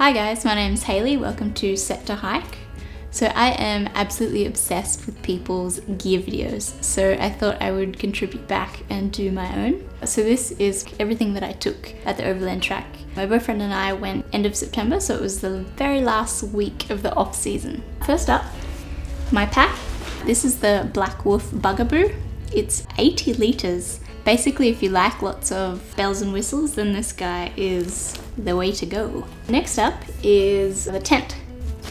Hi guys, my name is Hayley. Welcome to Set to Hike. So I am absolutely obsessed with people's gear videos, so I thought I would contribute back and do my own. So this is everything that I took at the Overland Track. My boyfriend and I went end of September, so it was the very last week of the off season. First up, my pack. This is the Black Wolf Bugaboo. It's 80 litres. Basically, if you like lots of bells and whistles, then this guy is the way to go. Next up is the tent.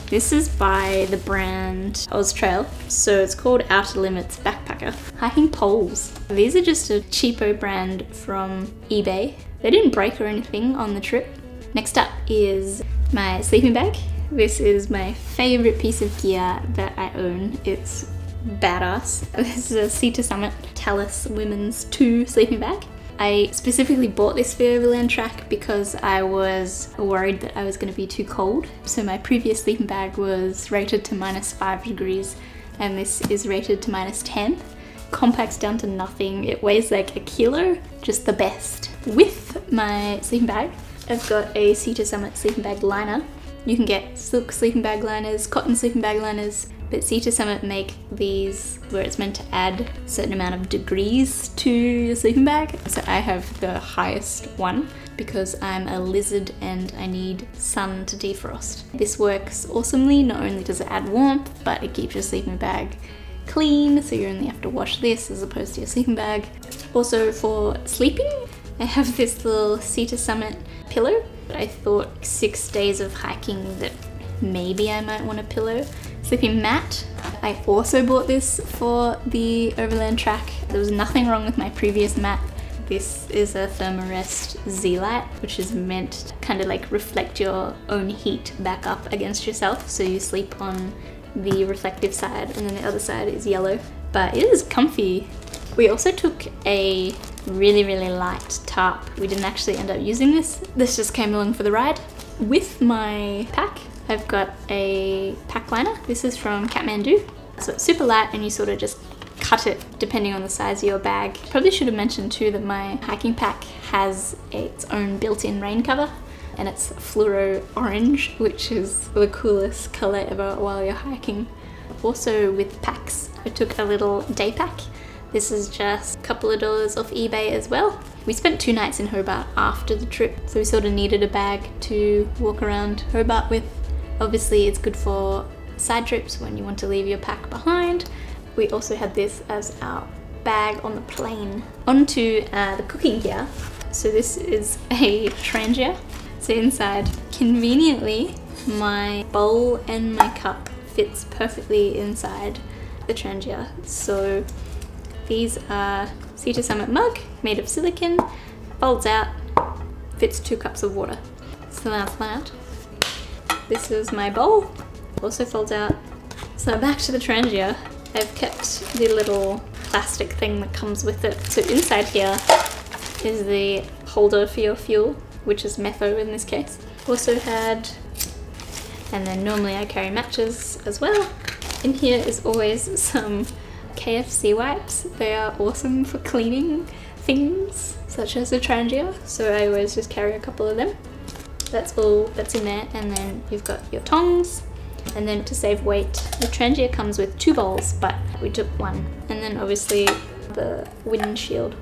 This is by the brand Oztrail, so it's called Outer Limits Backpacker. Hiking poles. These are just a cheapo brand from eBay. They didn't break or anything on the trip. Next up is my sleeping bag. This is my favorite piece of gear that I own. It's badass. This is a to Summit Talus Women's 2 sleeping bag. I specifically bought this for Overland Track because I was worried that I was going to be too cold. So my previous sleeping bag was rated to minus 5 degrees and this is rated to minus 10. Compacts down to nothing. It weighs like a kilo, just the best. With my sleeping bag, I've got a to Summit sleeping bag liner. You can get silk sleeping bag liners, cotton sleeping bag liners, but Sea to Summit make these where it's meant to add a certain amount of degrees to your sleeping bag. So I have the highest one because I'm a lizard and I need sun to defrost. This works awesomely, not only does it add warmth, but it keeps your sleeping bag clean, so you only have to wash this as opposed to your sleeping bag. Also for sleeping, I have this little to Summit pillow. I thought six days of hiking that maybe I might want a pillow sleeping mat. I also bought this for the Overland Track. There was nothing wrong with my previous mat. This is a Thermarest Z-Lite, which is meant to kind of like reflect your own heat back up against yourself. So you sleep on the reflective side and then the other side is yellow. But it is comfy. We also took a really, really light tarp. We didn't actually end up using this. This just came along for the ride. With my pack, I've got a pack liner. This is from Kathmandu. So it's super light and you sort of just cut it depending on the size of your bag. Probably should have mentioned too that my hiking pack has its own built-in rain cover and it's fluoro orange, which is the coolest color ever while you're hiking. Also with packs, I took a little day pack. This is just a couple of dollars off eBay as well. We spent two nights in Hobart after the trip, so we sort of needed a bag to walk around Hobart with Obviously it's good for side trips when you want to leave your pack behind. We also had this as our bag on the plane. On to uh, the cooking gear. So this is a Trangia. So inside, conveniently, my bowl and my cup fits perfectly inside the Trangia. So these are Sea to Summit mug made of silicon, folds out, fits two cups of water. So that's that. This is my bowl, also folds out. So back to the Trangia. I've kept the little plastic thing that comes with it. So inside here is the holder for your fuel, which is metho in this case. Also had, and then normally I carry matches as well. In here is always some KFC wipes. They are awesome for cleaning things, such as the Trangia, so I always just carry a couple of them that's all that's in there and then you've got your tongs and then to save weight the Trangia comes with two bowls but we took one and then obviously the windshield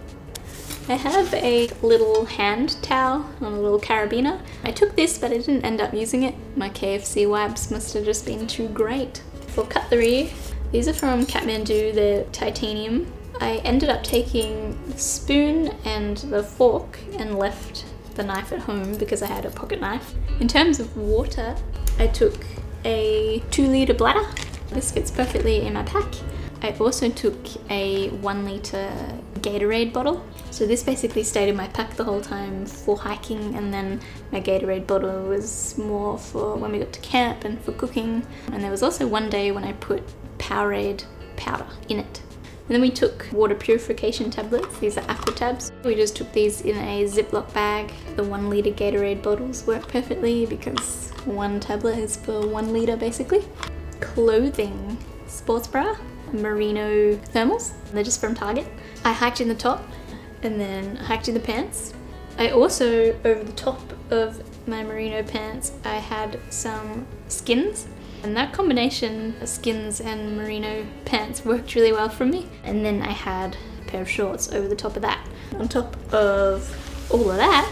I have a little hand towel on a little carabiner. I took this but I didn't end up using it. My KFC wipes must have just been too great. For cutlery, these are from Kathmandu, they're titanium. I ended up taking the spoon and the fork and left the knife at home because I had a pocket knife. In terms of water, I took a two litre bladder. This fits perfectly in my pack. I also took a one litre Gatorade bottle. So this basically stayed in my pack the whole time for hiking and then my Gatorade bottle was more for when we got to camp and for cooking. And there was also one day when I put Powerade powder in it. And then we took water purification tablets. These are Aquatabs. We just took these in a Ziploc bag. The one litre Gatorade bottles work perfectly because one tablet is for one litre basically. Clothing. Sports bra. Merino thermals. They're just from Target. I hiked in the top and then hiked in the pants. I also, over the top of my merino pants, I had some skins. And that combination of skins and merino pants worked really well for me. And then I had a pair of shorts over the top of that. On top of all of that,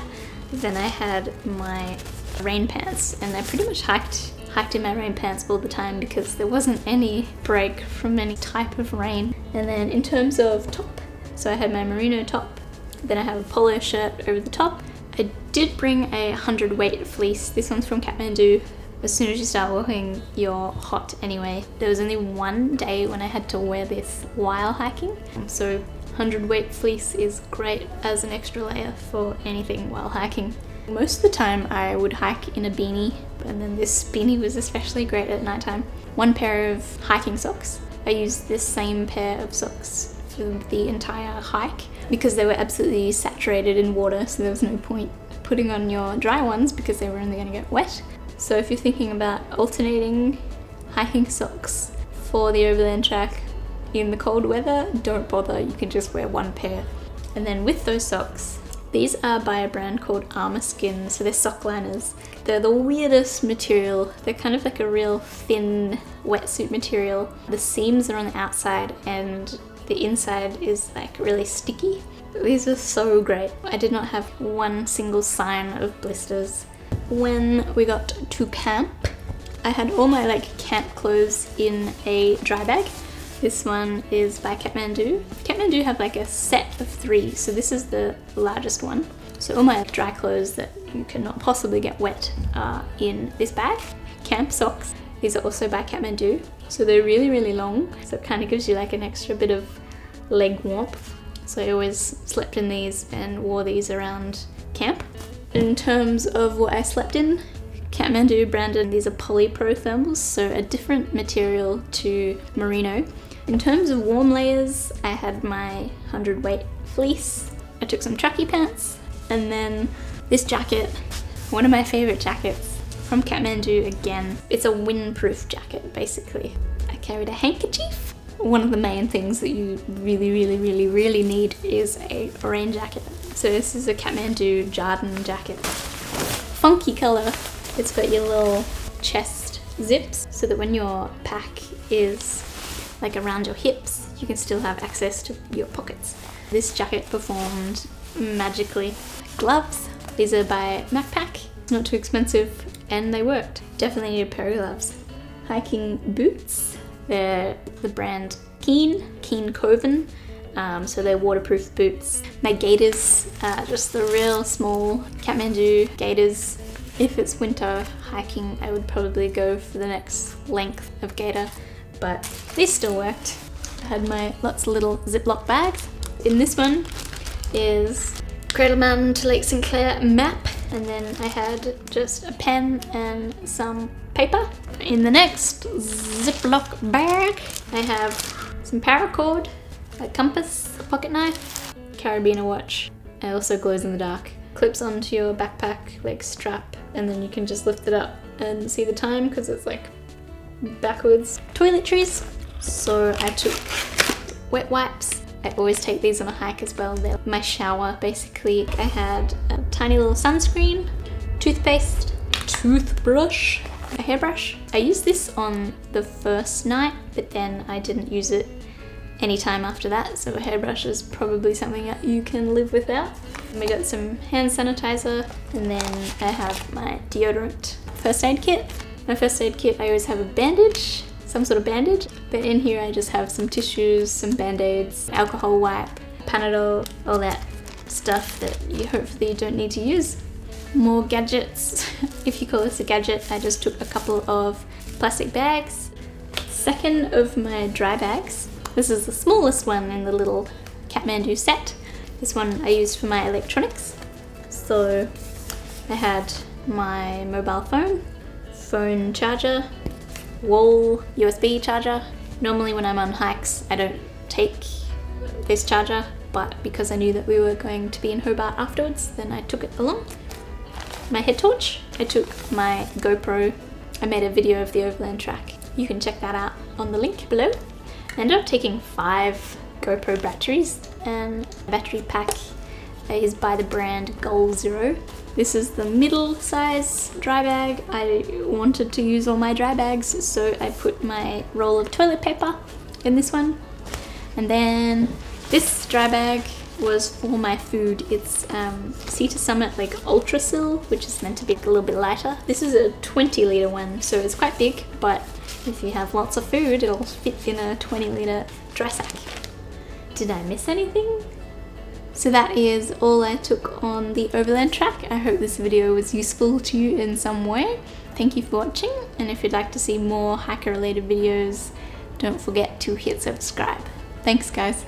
then I had my rain pants and I pretty much hiked hiked in my rain pants all the time because there wasn't any break from any type of rain. And then in terms of top, so I had my merino top, then I have a polo shirt over the top. I did bring a 100 weight fleece. This one's from Kathmandu. As soon as you start walking, you're hot anyway. There was only one day when I had to wear this while hiking. So 100 weight fleece is great as an extra layer for anything while hiking. Most of the time I would hike in a beanie and then this beanie was especially great at nighttime. One pair of hiking socks. I used this same pair of socks for the entire hike because they were absolutely saturated in water so there was no point putting on your dry ones because they were only going to get wet. So if you're thinking about alternating hiking socks for the overland track in the cold weather, don't bother, you can just wear one pair. And then with those socks, these are by a brand called ArmaSkin, so they're sock liners. They're the weirdest material. They're kind of like a real thin wetsuit material. The seams are on the outside and the inside is like really sticky. These are so great. I did not have one single sign of blisters. When we got to camp, I had all my like camp clothes in a dry bag this one is by Kathmandu. Kathmandu have like a set of three, so this is the largest one. So all my dry clothes that you cannot possibly get wet are in this bag. Camp socks, these are also by Kathmandu. So they're really, really long, so it kind of gives you like an extra bit of leg warmth. So I always slept in these and wore these around camp. In terms of what I slept in, Kathmandu branded these are polypro thermals, so a different material to merino. In terms of warm layers, I had my 100 weight fleece. I took some tracky pants and then this jacket, one of my favorite jackets from Kathmandu again. It's a windproof jacket basically. I carried a handkerchief. One of the main things that you really, really, really, really need is a rain jacket. So this is a Kathmandu Jardin jacket. Funky color. It's got your little chest zips so that when your pack is like around your hips, you can still have access to your pockets. This jacket performed magically. Gloves, these are by Macpac, not too expensive and they worked. Definitely need a pair of gloves. Hiking boots, they're the brand Keen, Keen Koven, um, so they're waterproof boots. My gaiters, uh, just the real small Kathmandu gaiters. If it's winter hiking, I would probably go for the next length of gaiter but these still worked. I had my lots of little Ziploc bags. In this one is Cradle Mountain to Lake St. Clair map and then I had just a pen and some paper. In the next Ziploc bag I have some paracord, a compass, a pocket knife, carabiner watch. It also glows in the dark. Clips onto your backpack like strap and then you can just lift it up and see the time because it's like backwards. Toiletries. So I took wet wipes. I always take these on a hike as well. They're my shower basically. I had a tiny little sunscreen, toothpaste, toothbrush, a hairbrush. I used this on the first night, but then I didn't use it anytime after that, so a hairbrush is probably something that you can live without. And we got some hand sanitizer, and then I have my deodorant first aid kit. My first aid kit, I always have a bandage, some sort of bandage, but in here I just have some tissues, some band-aids, alcohol wipe, Panadol, all that stuff that you hopefully don't need to use. More gadgets. if you call this a gadget, I just took a couple of plastic bags. Second of my dry bags. This is the smallest one in the little Kathmandu set. This one I used for my electronics. So I had my mobile phone, phone charger, wall USB charger. Normally when I'm on hikes I don't take this charger but because I knew that we were going to be in Hobart afterwards then I took it along. My head torch, I took my GoPro, I made a video of the overland track. You can check that out on the link below. I ended up taking five GoPro batteries and battery pack is by the brand Goal Zero. This is the middle size dry bag. I wanted to use all my dry bags, so I put my roll of toilet paper in this one. And then this dry bag was for my food. It's um, Sea to Summit like Ultrasil, which is meant to be a little bit lighter. This is a 20 litre one, so it's quite big, but if you have lots of food, it'll fit in a 20 litre dry sack. Did I miss anything? So that is all I took on the overland track. I hope this video was useful to you in some way. Thank you for watching, and if you'd like to see more hiker related videos, don't forget to hit subscribe. Thanks guys.